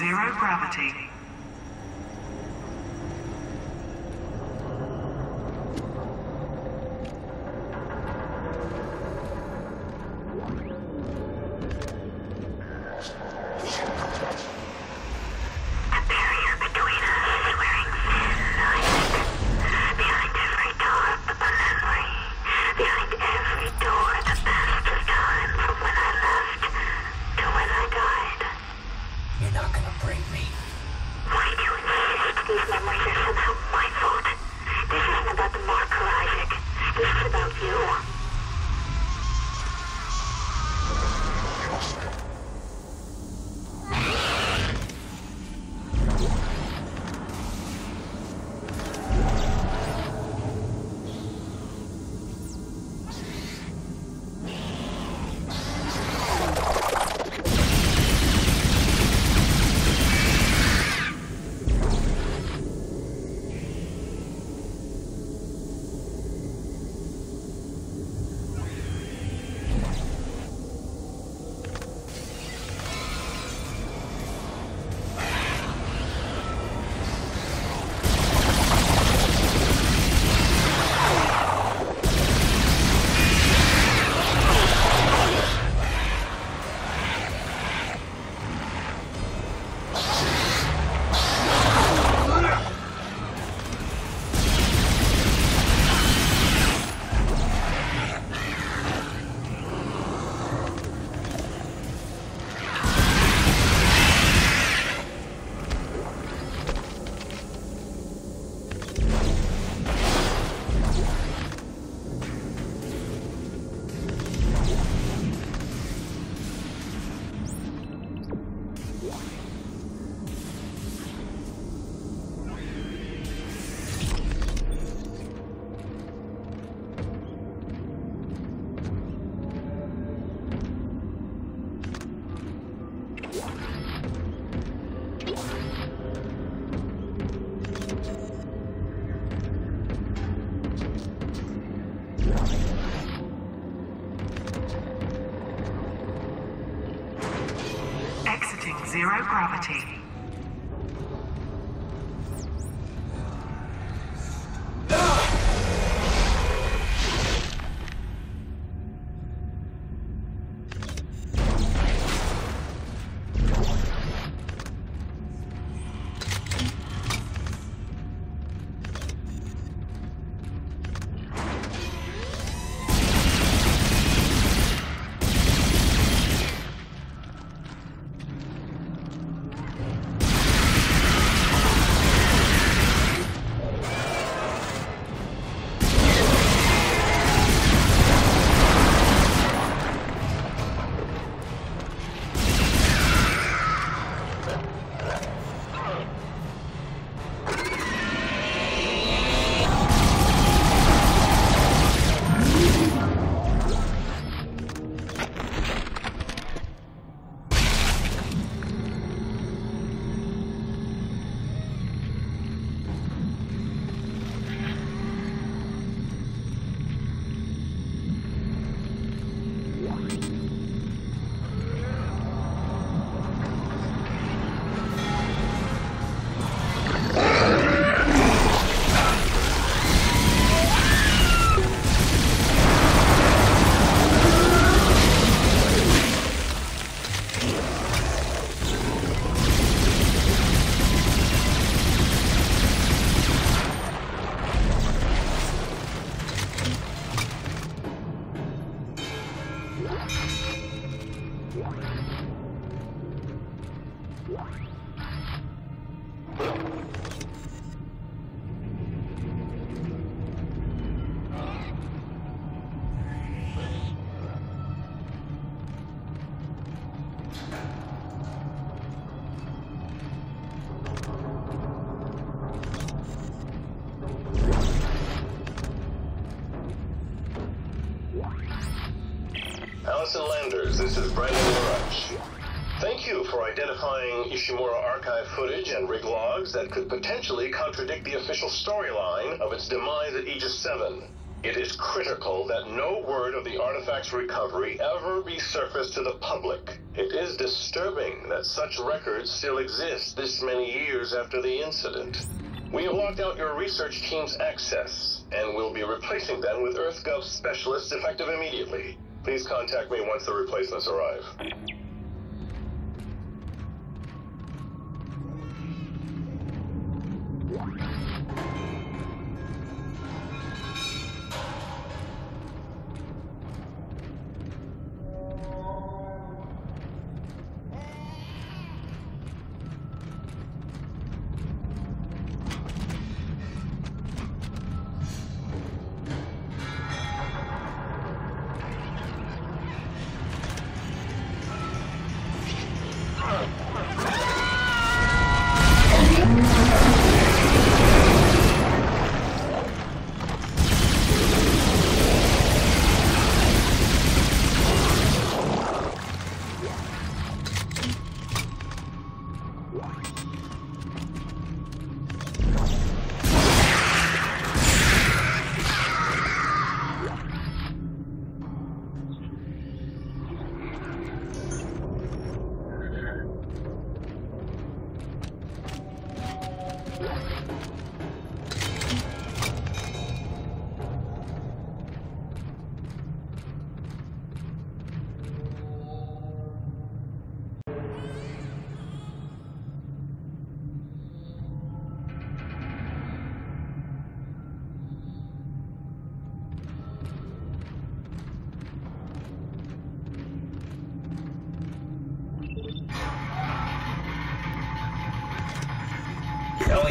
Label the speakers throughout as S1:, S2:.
S1: zero gravity. Exiting
S2: you for identifying Ishimura archive footage and rig logs that could potentially contradict the official storyline of its demise at Aegis 7. It is critical that no word of the artifact's recovery ever be surfaced to the public. It is disturbing that such records still exist this many years after the incident. We have locked out your research team's access, and will be replacing them with EarthGov specialists effective immediately. Please contact me once the replacements arrive.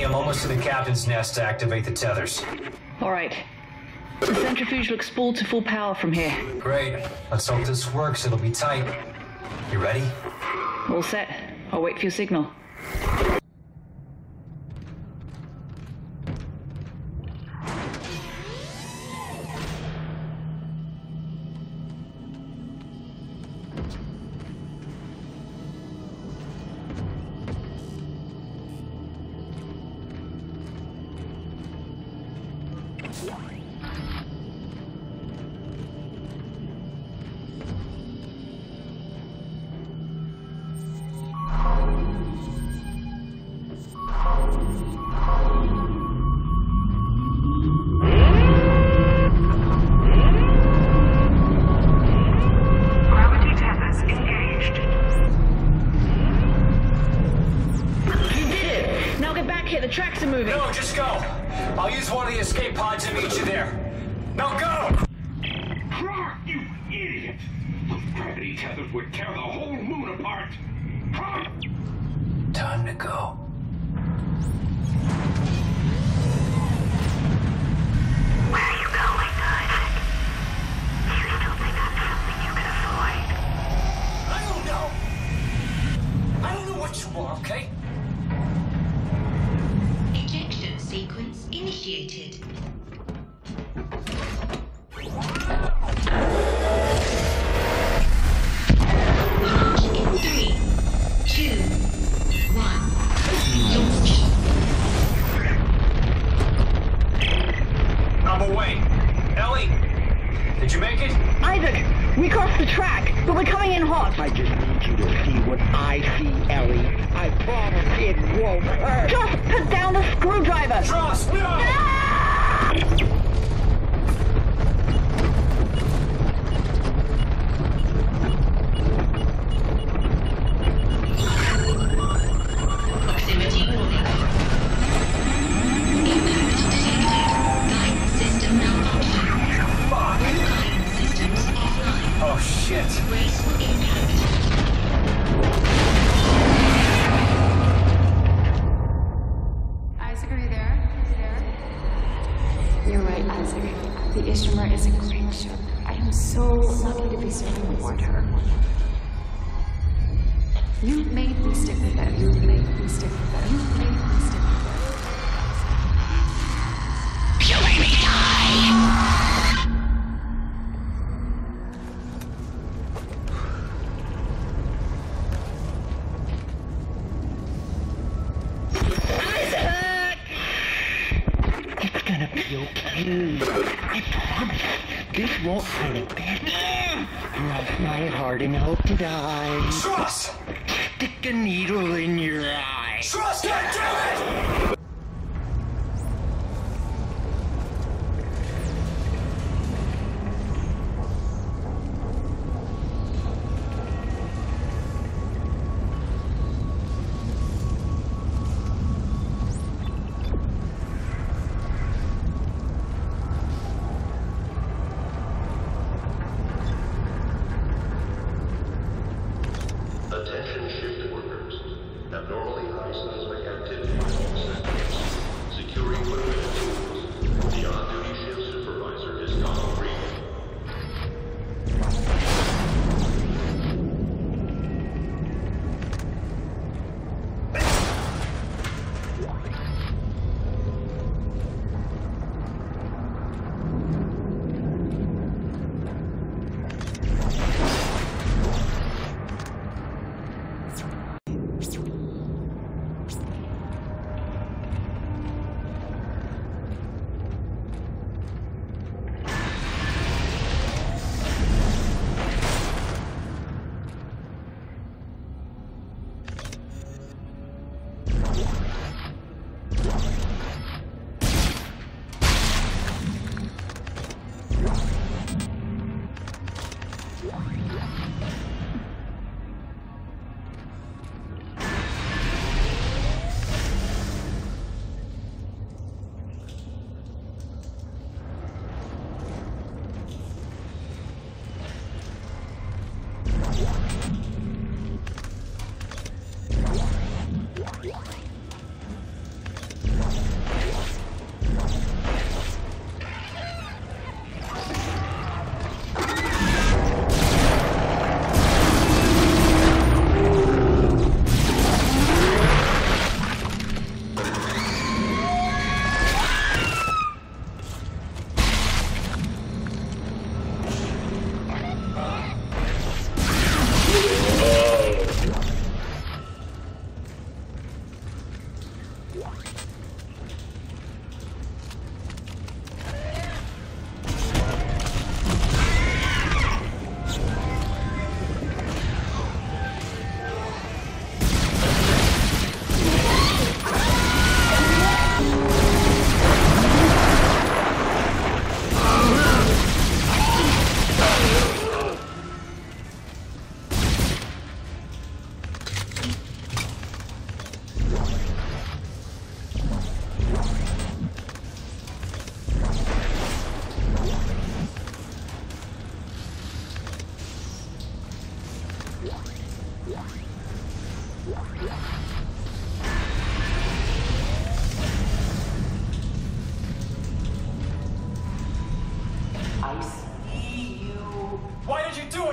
S3: I'm almost to the captain's nest to activate the tethers.
S4: All right. The centrifuge looks spooled to full power from here.
S3: Great. Let's hope this works. It'll be tight. You ready?
S4: All set. I'll wait for your signal.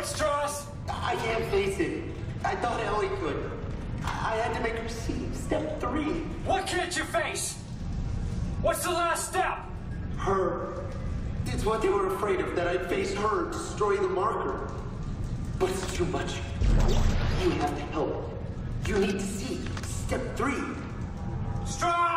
S5: Stross?
S3: I
S6: can't face it. I thought Ellie could. I had to make her see step three.
S3: What can't you face? What's the last step?
S6: Her. It's what they were afraid of, that I'd face her and destroy the marker. But it's too much. You have to help. You need to see step three.
S7: Stross!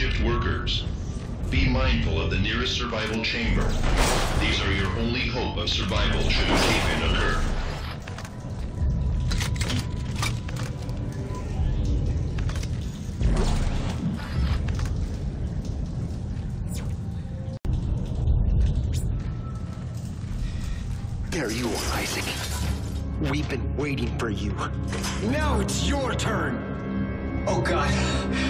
S7: Shift workers. Be mindful of the nearest survival chamber. These are your only hope of survival should a cave-in occur.
S6: There you are, Isaac. We've been waiting for you. Now it's your turn.
S3: Oh god.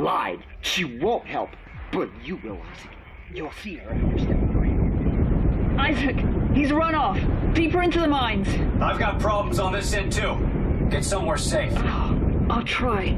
S8: lied. She won't help. But you will, Isaac. You'll see her three.
S4: Isaac, he's run off. Deeper into the mines.
S3: I've got problems on this end too. Get somewhere safe.
S4: I'll try.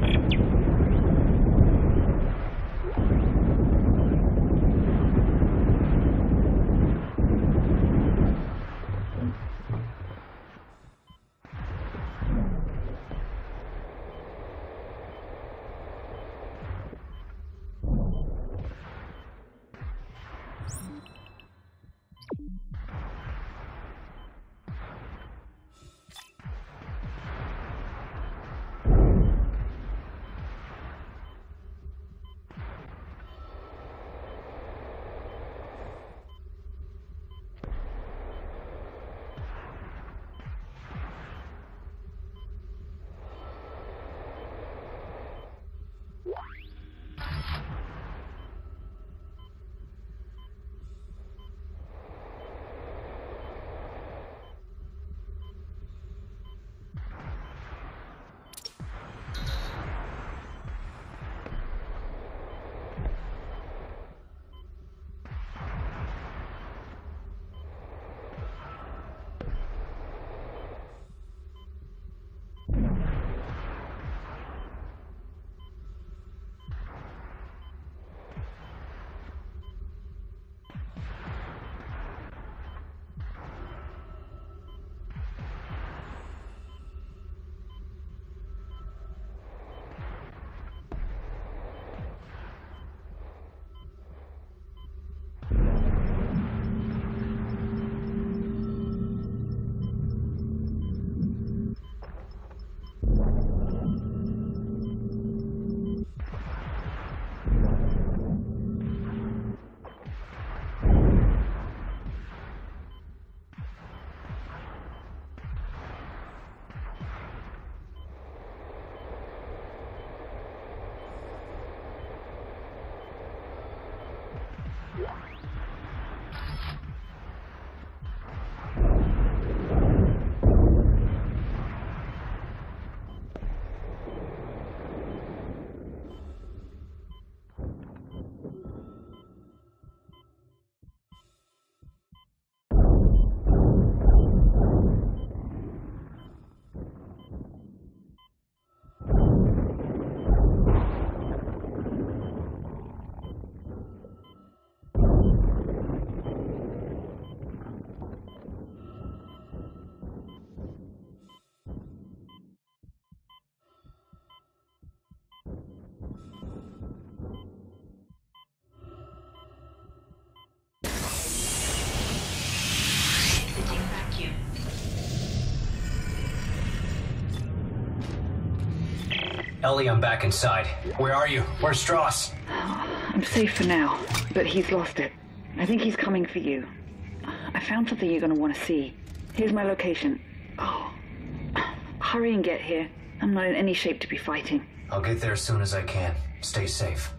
S3: Ellie, I'm back inside. Where are you? Where's Stross?
S4: I'm safe for now, but he's lost it. I think he's coming for you. I found something you're going to want to see. Here's my location. Oh, hurry and get here. I'm not in any shape to be fighting.
S3: I'll get there as soon as I can. Stay safe.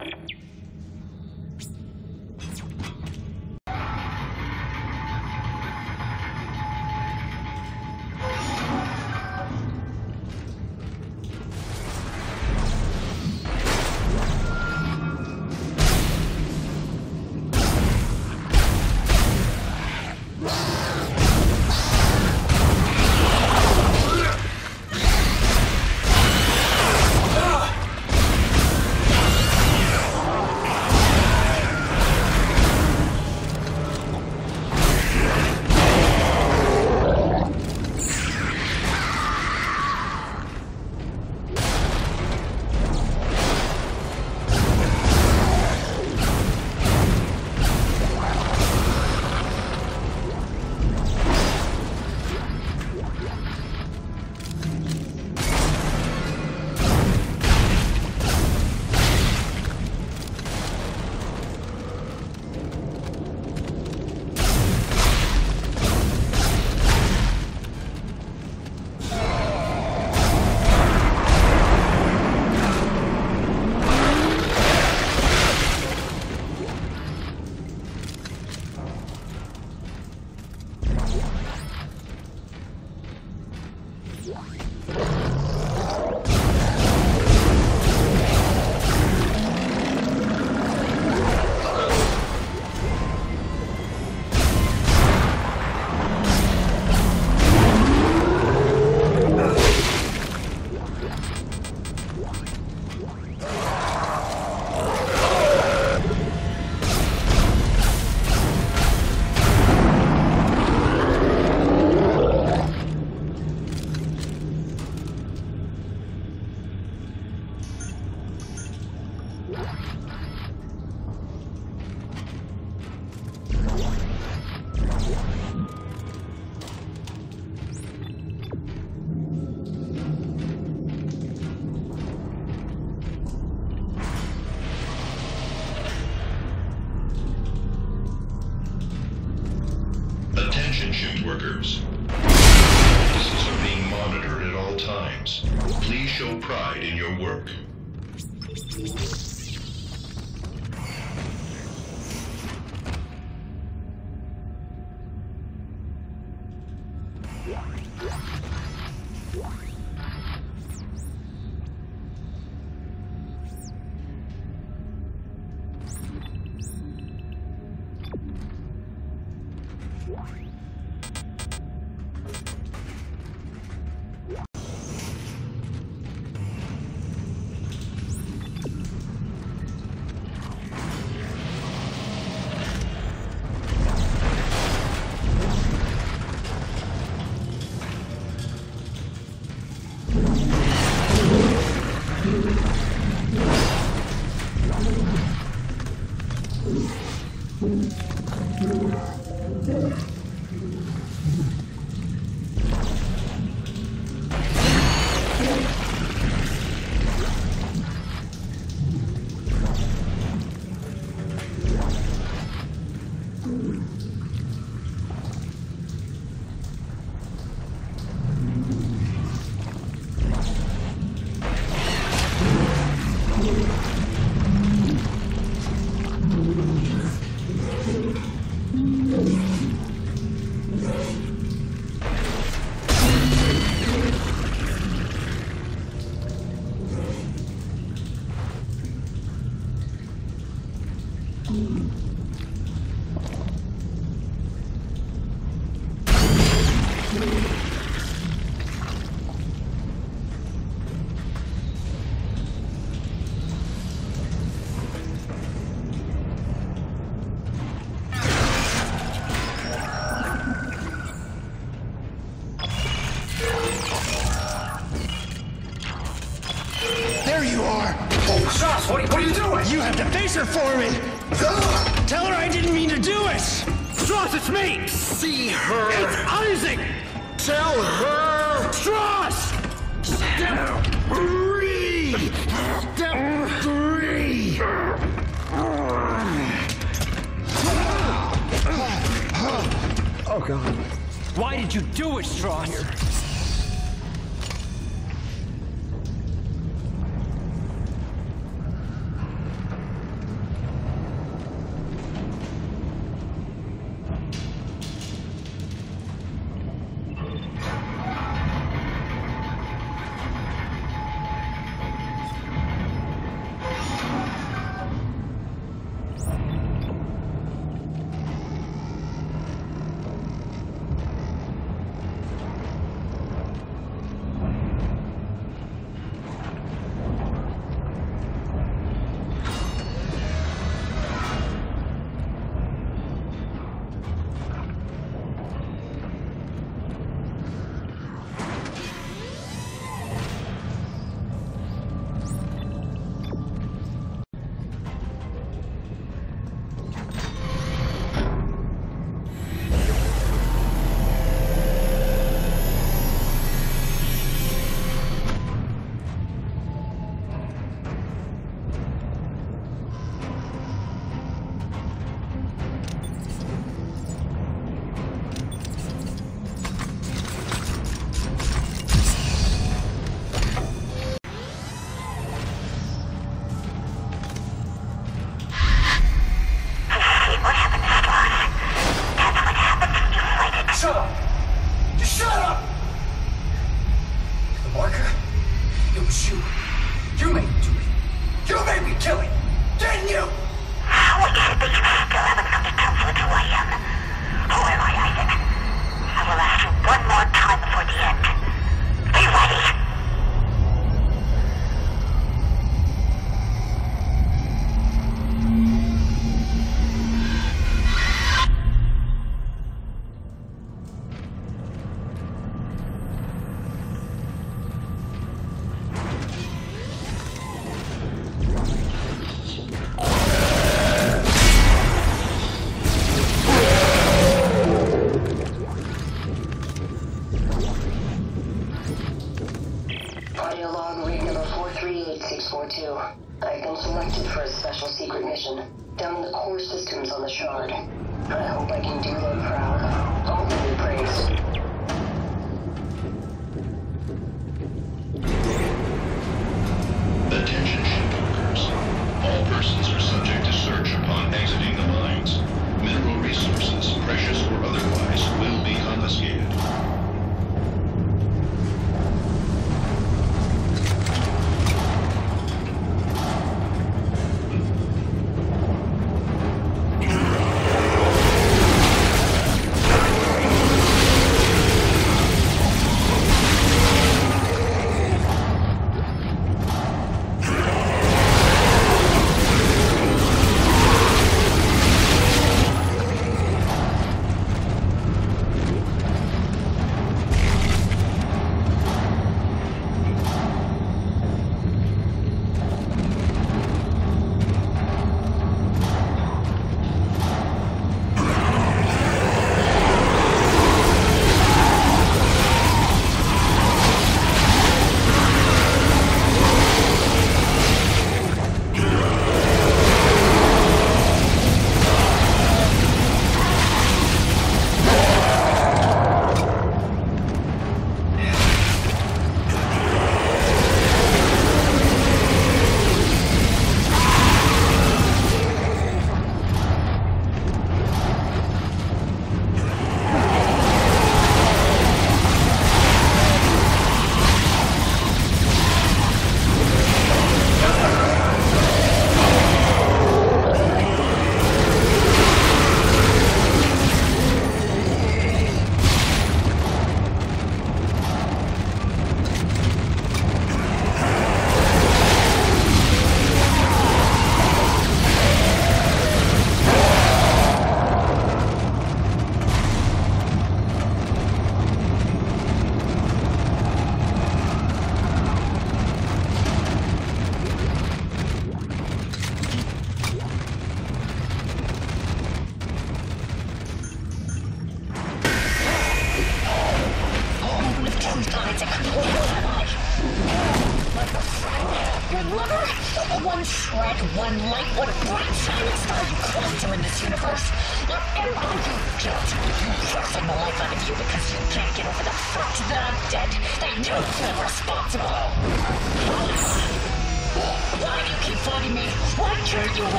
S3: shift workers. offices are being monitored at all times. Please show pride in your work.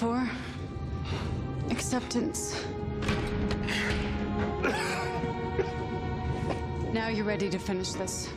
S9: Four acceptance. Now you're ready to finish this.